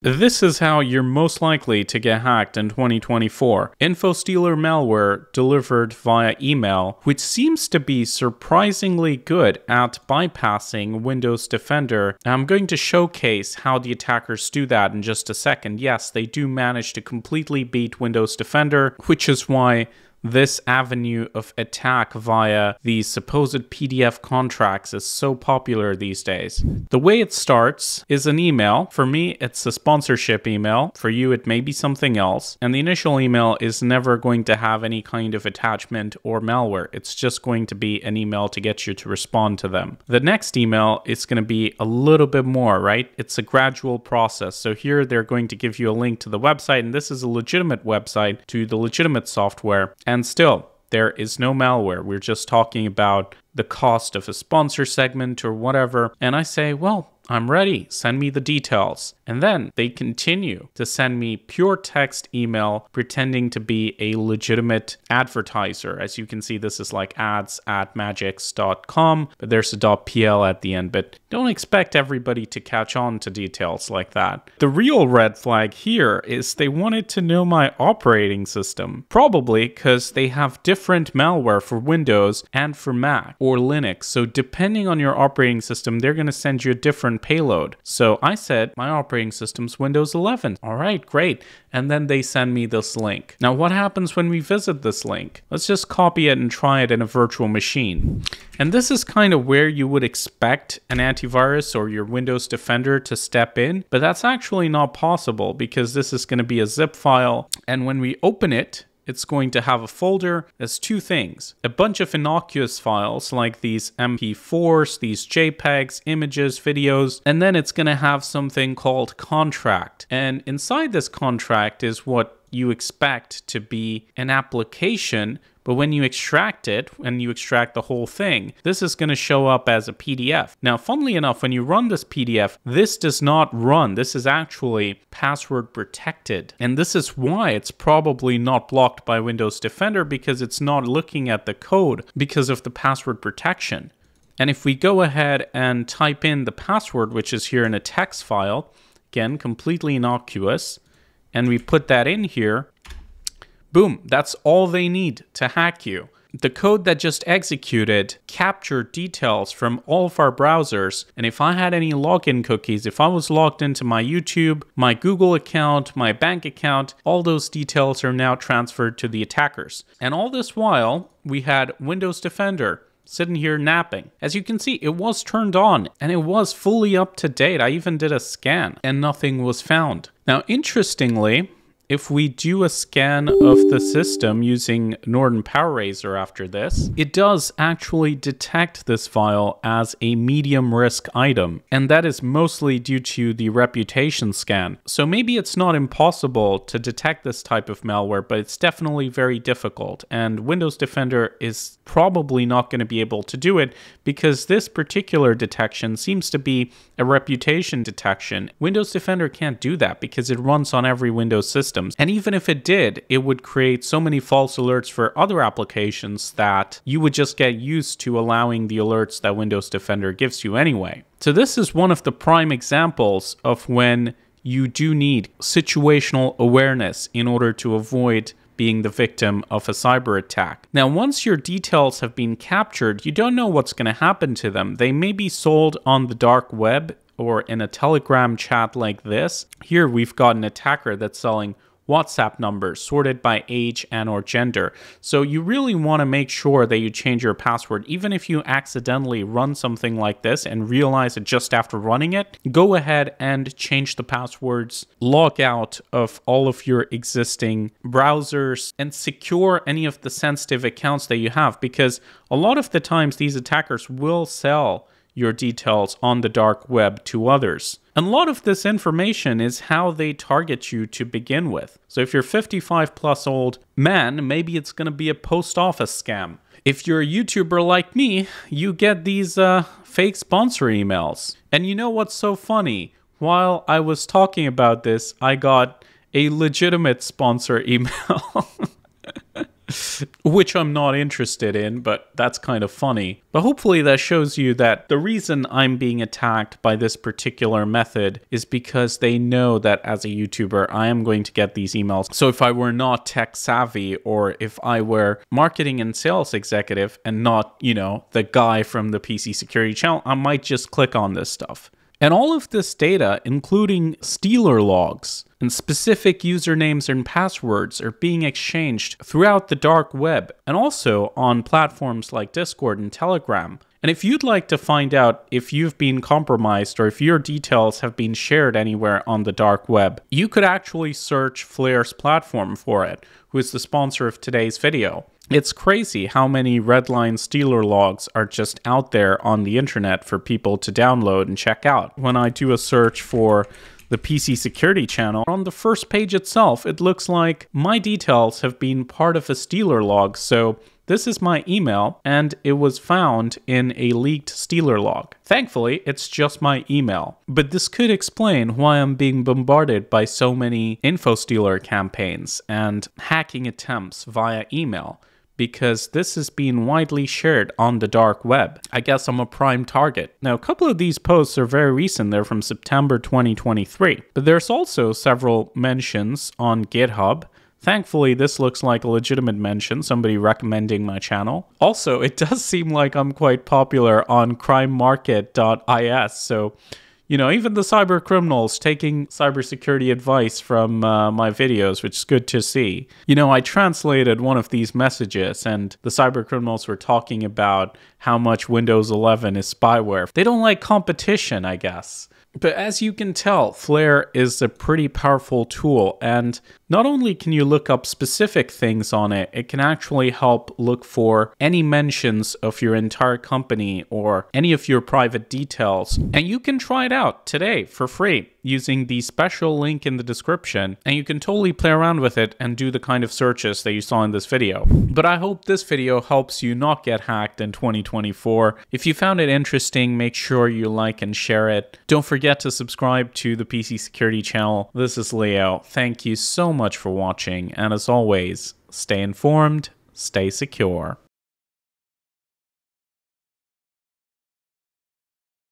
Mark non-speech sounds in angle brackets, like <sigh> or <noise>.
This is how you're most likely to get hacked in 2024. InfoStealer malware delivered via email, which seems to be surprisingly good at bypassing Windows Defender. I'm going to showcase how the attackers do that in just a second. Yes, they do manage to completely beat Windows Defender, which is why this avenue of attack via these supposed PDF contracts is so popular these days. The way it starts is an email. For me, it's a sponsorship email. For you, it may be something else. And the initial email is never going to have any kind of attachment or malware. It's just going to be an email to get you to respond to them. The next email is going to be a little bit more, right? It's a gradual process. So here they're going to give you a link to the website, and this is a legitimate website to the legitimate software. And still, there is no malware. We're just talking about the cost of a sponsor segment or whatever. And I say, well, I'm ready. Send me the details. And then they continue to send me pure text email pretending to be a legitimate advertiser. As you can see, this is like ads at magix.com, but there's a .pl at the end. But don't expect everybody to catch on to details like that. The real red flag here is they wanted to know my operating system. Probably because they have different malware for Windows and for Mac or Linux. So depending on your operating system, they're going to send you a different payload. So I said, my operating system's Windows 11. All right, great. And then they send me this link. Now, what happens when we visit this link? Let's just copy it and try it in a virtual machine. And this is kind of where you would expect an antivirus or your Windows Defender to step in, but that's actually not possible because this is going to be a zip file. And when we open it, it's going to have a folder that's two things a bunch of innocuous files like these MP4s, these JPEGs, images, videos, and then it's going to have something called contract. And inside this contract is what you expect to be an application but when you extract it, and you extract the whole thing, this is going to show up as a PDF. Now, funnily enough, when you run this PDF, this does not run. This is actually password protected. And this is why it's probably not blocked by Windows Defender because it's not looking at the code because of the password protection. And if we go ahead and type in the password, which is here in a text file, again, completely innocuous, and we put that in here, Boom, that's all they need to hack you. The code that just executed captured details from all of our browsers, and if I had any login cookies, if I was logged into my YouTube, my Google account, my bank account, all those details are now transferred to the attackers. And all this while, we had Windows Defender sitting here napping. As you can see, it was turned on and it was fully up to date. I even did a scan and nothing was found. Now, interestingly, if we do a scan of the system using Norton Power Eraser after this, it does actually detect this file as a medium risk item, and that is mostly due to the reputation scan. So maybe it's not impossible to detect this type of malware, but it's definitely very difficult, and Windows Defender is probably not going to be able to do it because this particular detection seems to be a reputation detection. Windows Defender can't do that because it runs on every Windows system systems. And even if it did, it would create so many false alerts for other applications that you would just get used to allowing the alerts that Windows Defender gives you anyway. So this is one of the prime examples of when you do need situational awareness in order to avoid being the victim of a cyber attack. Now, once your details have been captured, you don't know what's going to happen to them. They may be sold on the dark web or in a Telegram chat like this. Here we've got an attacker that's selling WhatsApp numbers sorted by age and or gender. So you really want to make sure that you change your password. Even if you accidentally run something like this and realize it just after running it, go ahead and change the passwords, log out of all of your existing browsers and secure any of the sensitive accounts that you have because a lot of the times these attackers will sell your details on the dark web to others. And a lot of this information is how they target you to begin with. So if you're 55 plus old man, maybe it's going to be a post office scam. If you're a YouTuber like me, you get these uh, fake sponsor emails. And you know what's so funny? While I was talking about this, I got a legitimate sponsor <laughs> email. <laughs> which I'm not interested in, but that's kind of funny. But hopefully, that shows you that the reason I'm being attacked by this particular method is because they know that as a YouTuber, I am going to get these emails. So, if I were not tech savvy, or if I were marketing and sales executive and not, you know, the guy from the PC security channel, I might just click on this stuff. And all of this data, including Stealer logs and specific usernames and passwords, are being exchanged throughout the dark web and also on platforms like Discord and Telegram. And if you'd like to find out if you've been compromised or if your details have been shared anywhere on the dark web, you could actually search Flare's platform for it, who is the sponsor of today's video. It's crazy how many Redline Stealer logs are just out there on the internet for people to download and check out. When I do a search for the PC security channel, on the first page itself, it looks like my details have been part of a Stealer log. So this is my email, and it was found in a leaked Stealer log. Thankfully, it's just my email. But this could explain why I'm being bombarded by so many InfoStealer campaigns and hacking attempts via email because this is being widely shared on the dark web. I guess I'm a prime target. Now, a couple of these posts are very recent, they're from September 2023, but there's also several mentions on GitHub. Thankfully, this looks like a legitimate mention, somebody recommending my channel. Also, it <laughs> does seem like I'm quite popular on crimemarket.is, so you know, even the cyber criminals taking cybersecurity advice from uh, my videos, which is good to see. You know, I translated one of these messages, and the cyber criminals were talking about how much Windows 11 is spyware. They don't like competition, I guess. But as you can tell, Flare is a pretty powerful tool, and not only can you look up specific things on it, it can actually help look for any mentions of your entire company or any of your private details. And you can try it out today for free using the special link in the description, and you can totally play around with it and do the kind of searches that you saw in this video. But I hope this video helps you not get hacked in 2024. If you found it interesting, make sure you like and share it. Don't forget to subscribe to the PC Security channel. This is Leo. Thank you so much for watching, and as always, stay informed, stay secure.